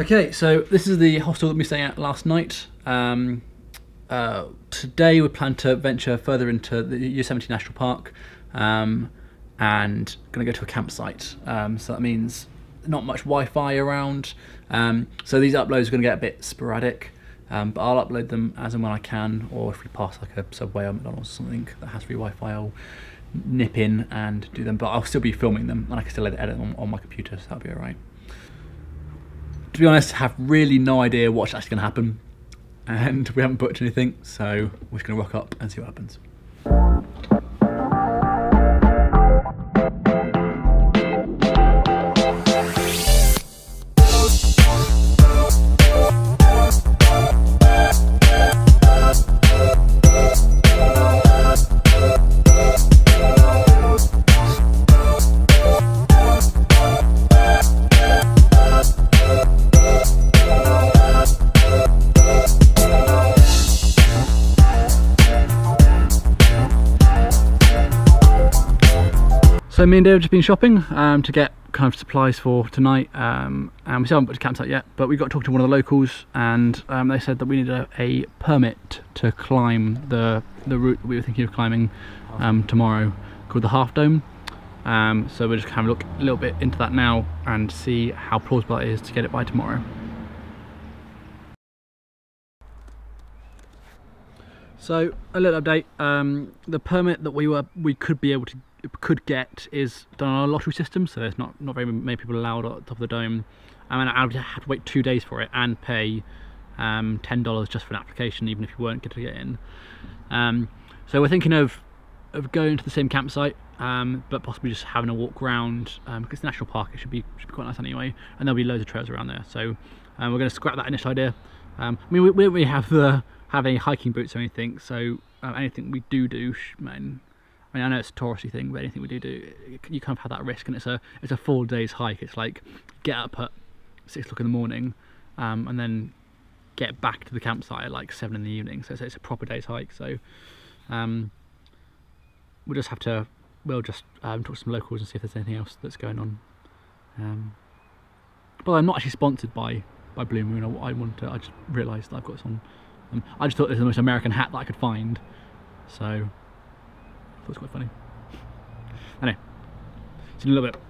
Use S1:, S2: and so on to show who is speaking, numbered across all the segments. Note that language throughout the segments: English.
S1: Okay, so this is the hostel that we stayed at last night. Um, uh, today we plan to venture further into the Yosemite National Park um, and going to go to a campsite. Um, so that means not much Wi-Fi around. Um, so these uploads are going to get a bit sporadic, um, but I'll upload them as and when I can, or if we pass like a Subway or McDonald's or something that has free Wi-Fi, I'll nip in and do them. But I'll still be filming them, and I can still edit them on, on my computer, so that'll be alright. To be honest, have really no idea what's actually going to happen, and we haven't booked anything, so we're just going to rock up and see what happens. So me and Dave have just been shopping um, to get kind of supplies for tonight um, and we still haven't booked a campsite yet but we got to talk to one of the locals and um, they said that we needed a, a, permit to climb the the route that we were thinking of climbing um, tomorrow called the Half Dome um, so we're just kind of look a little bit into that now and see how plausible it is to get it by tomorrow. So a little update. Um, the permit that we were we could be able to could get is done on a lottery system, so there's not not very many people allowed at the top of the dome. I mean, I would have to wait two days for it and pay um, ten dollars just for an application, even if you weren't going to get in. Um, so we're thinking of of going to the same campsite, um, but possibly just having a walk around um, because it's a national park. It should be should be quite nice anyway, and there'll be loads of trails around there. So um, we're going to scrap that initial idea. Um, I mean, we, we don't really have the have any hiking boots or anything, so uh, anything we do do, man, I mean, I know it's a touristy thing, but anything we do do, you kind of have that risk, and it's a it's a full day's hike. It's like get up at six o'clock in the morning, um, and then get back to the campsite at like seven in the evening. So it's, it's a proper day's hike. So um, we'll just have to we'll just um, talk to some locals and see if there's anything else that's going on. Um, but I'm not actually sponsored by by Blue Moon. I, I want to. I just realised I've got this on. Um, I just thought this was the most American hat that I could find, so was quite funny. Anyway, see you in a little bit.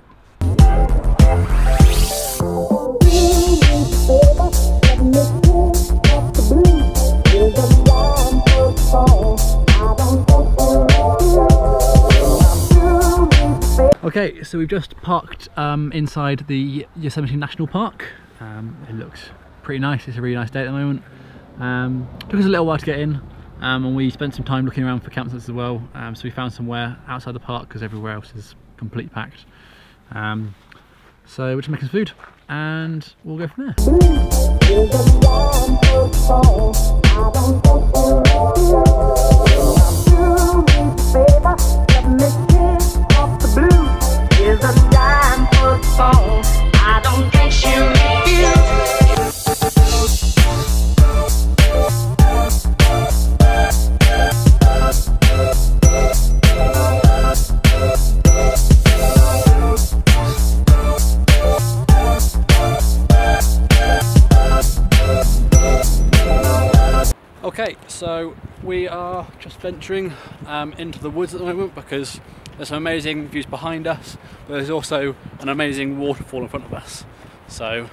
S1: Okay, so we've just parked um, inside the Yosemite National Park. Um, it looks pretty nice. It's a really nice day at the moment. Um, took us a little while to get in, um, and we spent some time looking around for campsites as well. Um, so we found somewhere outside the park because everywhere else is completely packed. Um, so we're just making some food, and we'll go from there. Okay, so we are just venturing um, into the woods at the moment because there's some amazing views behind us, but there's also an amazing waterfall in front of us. So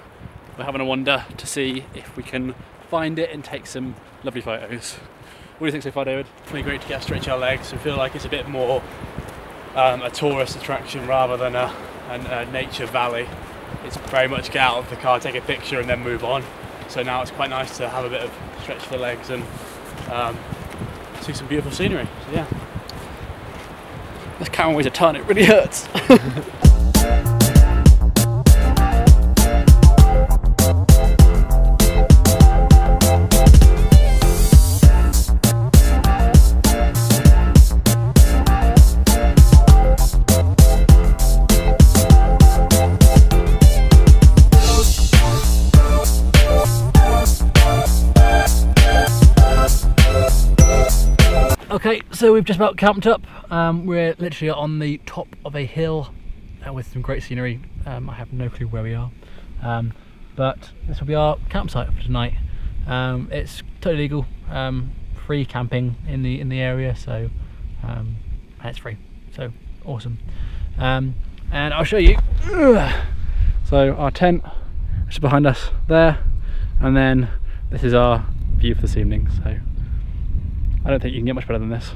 S1: we're having a wander to see if we can find it and take some lovely photos. What do you think so far, David?
S2: Pretty great to get stretch our legs. We feel like it's a bit more um, a tourist attraction rather than a, a, a nature valley. It's very much get out of the car, take a picture, and then move on. So now it's quite nice to have a bit of stretch for the legs and um, see some beautiful scenery. So yeah.
S1: This camera weighs a ton, it really hurts. Okay, so we've just about camped up. Um, we're literally on the top of a hill uh, with some great scenery. Um, I have no clue where we are. Um, but this will be our campsite for tonight. Um, it's totally legal, um, free camping in the in the area, so um, it's free, so awesome. Um, and I'll show you. So our tent is behind us there, and then this is our view for this evening. So I don't think you can get much better than this.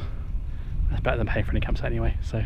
S1: That's better than paying for any campsite anyway. So.